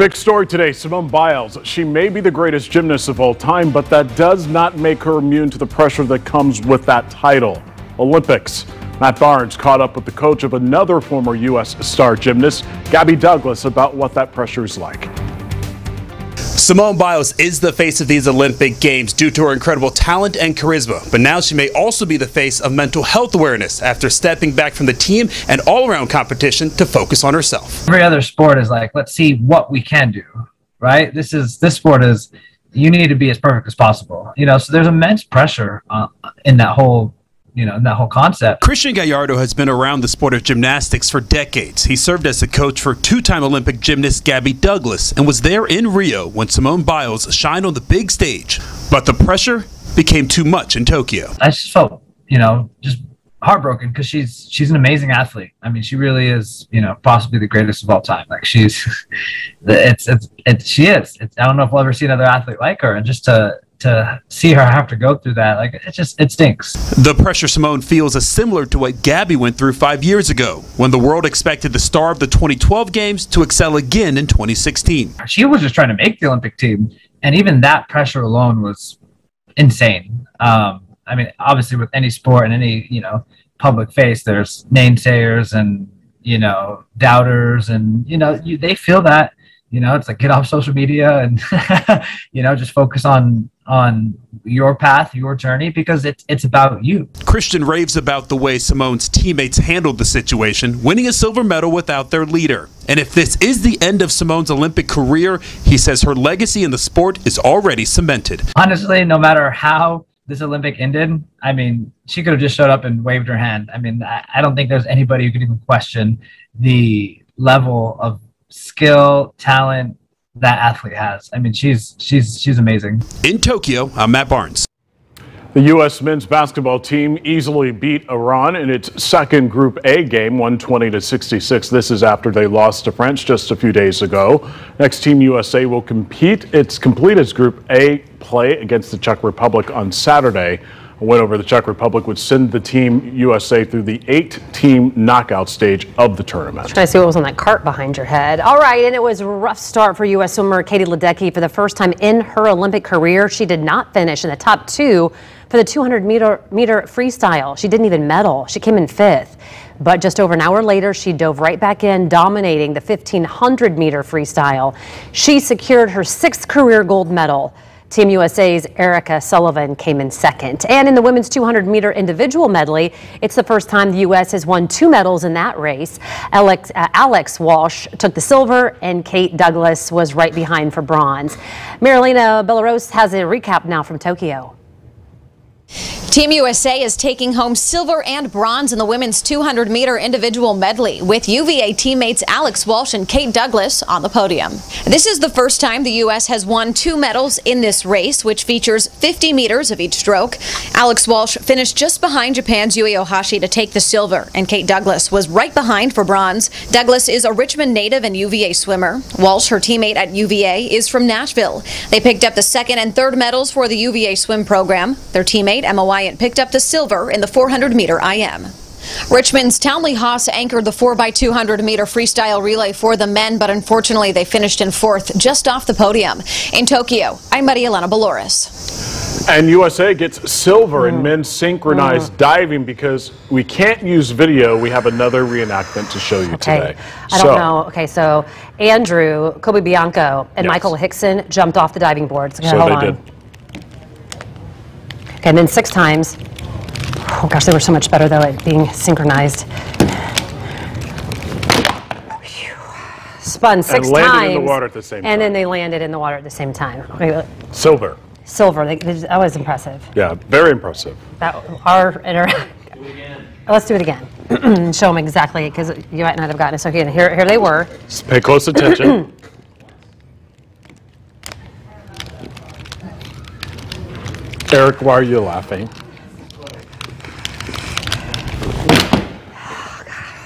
big story today. Simone Biles. She may be the greatest gymnast of all time, but that does not make her immune to the pressure that comes with that title. Olympics. Matt Barnes caught up with the coach of another former U.S. star gymnast, Gabby Douglas, about what that pressure is like. Simone Biles is the face of these Olympic Games due to her incredible talent and charisma, but now she may also be the face of mental health awareness after stepping back from the team and all around competition to focus on herself. Every other sport is like, let's see what we can do, right? This is this sport is you need to be as perfect as possible, you know. So there's immense pressure uh, in that whole you know, that whole concept. Christian Gallardo has been around the sport of gymnastics for decades. He served as a coach for two-time Olympic gymnast Gabby Douglas and was there in Rio when Simone Biles shined on the big stage. But the pressure became too much in Tokyo. I just felt, you know, just heartbroken because she's she's an amazing athlete. I mean, she really is, you know, possibly the greatest of all time. Like she's, it's it's, it's she is. It's, I don't know if we'll ever see another athlete like her, and just to to see her have to go through that, like it just it stinks. The pressure Simone feels is similar to what Gabby went through five years ago, when the world expected the star of the 2012 games to excel again in 2016. She was just trying to make the Olympic team, and even that pressure alone was insane. Um, I mean, obviously, with any sport and any you know public face, there's namesayers and you know doubters, and you know you, they feel that. You know, it's like get off social media and you know just focus on on your path, your journey, because it's it's about you. Christian raves about the way Simone's teammates handled the situation, winning a silver medal without their leader. And if this is the end of Simone's Olympic career, he says her legacy in the sport is already cemented. Honestly, no matter how this Olympic ended, I mean, she could have just showed up and waved her hand. I mean, I, I don't think there's anybody who could even question the level of skill, talent, that athlete has. I mean, she's she's she's amazing. In Tokyo, I'm Matt Barnes. The U.S. men's basketball team easily beat Iran in its second Group A game, 120 to 66. This is after they lost to France just a few days ago. Next, Team USA will compete. It's complete its Group A play against the Czech Republic on Saturday. A win over the Czech Republic would send the Team USA through the eight-team knockout stage of the tournament. Trying to see what was on that cart behind your head. All right, and it was a rough start for U.S. swimmer Katie Ledecky for the first time in her Olympic career. She did not finish in the top two for the 200 meter, meter freestyle. She didn't even medal. She came in fifth. But just over an hour later, she dove right back in, dominating the 1500 meter freestyle. She secured her sixth career gold medal. Team USA's Erica Sullivan came in second. And in the women's 200 meter individual medley, it's the first time the U.S. has won two medals in that race. Alex, uh, Alex Walsh took the silver and Kate Douglas was right behind for bronze. Marilena Belarose has a recap now from Tokyo. Team USA is taking home silver and bronze in the women's 200 meter individual medley with UVA teammates Alex Walsh and Kate Douglas on the podium. This is the first time the U.S. has won two medals in this race, which features 50 meters of each stroke. Alex Walsh finished just behind Japan's Yui Ohashi to take the silver, and Kate Douglas was right behind for bronze. Douglas is a Richmond native and UVA swimmer. Walsh, her teammate at UVA, is from Nashville. They picked up the second and third medals for the UVA swim program. Their teammate, Emma White, Bryant picked up the silver in the 400 meter IM. Richmond's Townley Haas anchored the 4x200 meter freestyle relay for the men, but unfortunately they finished in fourth, just off the podium. In Tokyo, I'm Maria Elena Baloris. And USA gets silver in mm. men's synchronized mm. diving because we can't use video. We have another reenactment to show you okay. today. I don't know. Okay, so Andrew, Capobianco, and yes. Michael Hixon jumped off the diving boards. Okay, so they on. did. Okay, and then six times. Oh gosh, they were so much better though at being synchronized. Spun six and landed times. in the water at the same and time. And then they landed in the water at the same time. Okay. Silver. Silver. They, that was impressive. Yeah, very impressive. That our inter- Let's do it again. Show them exactly because you might not have gotten it. So here, here, here they were. Just pay close attention. Eric, why are you laughing?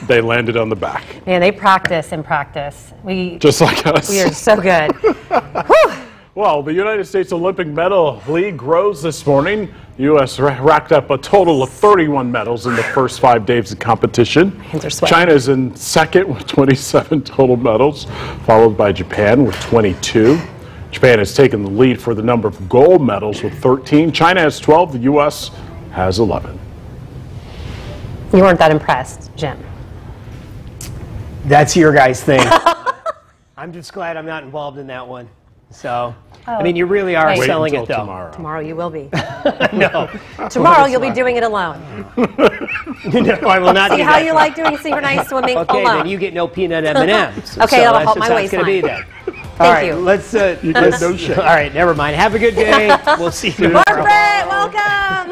They landed on the back. Man, they practice and practice. We just like us. We are so good. Well, the United States Olympic Medal League grows this morning. The U.S. racked up a total of 31 medals in the first five days of competition. Hands are sweating. China is in second with 27 total medals, followed by Japan with 22. Japan has taken the lead for the number of gold medals with 13. China has 12. The U.S. has 11. You weren't that impressed, Jim. That's your guys' thing. I'm just glad I'm not involved in that one. So, I oh. mean, you really are Wait Wait selling until it though. tomorrow. Tomorrow you will be. No, Tomorrow you'll be doing it alone. no, I will not See do how that. you like doing synchronized swimming Okay, alone. then you get no peanut M&Ms. Okay, so that'll that's help just my how it's going to be waistline. then. All right, you. let's. Uh, get let's no all right, never mind. Have a good day. we'll see you tomorrow. Margaret, welcome.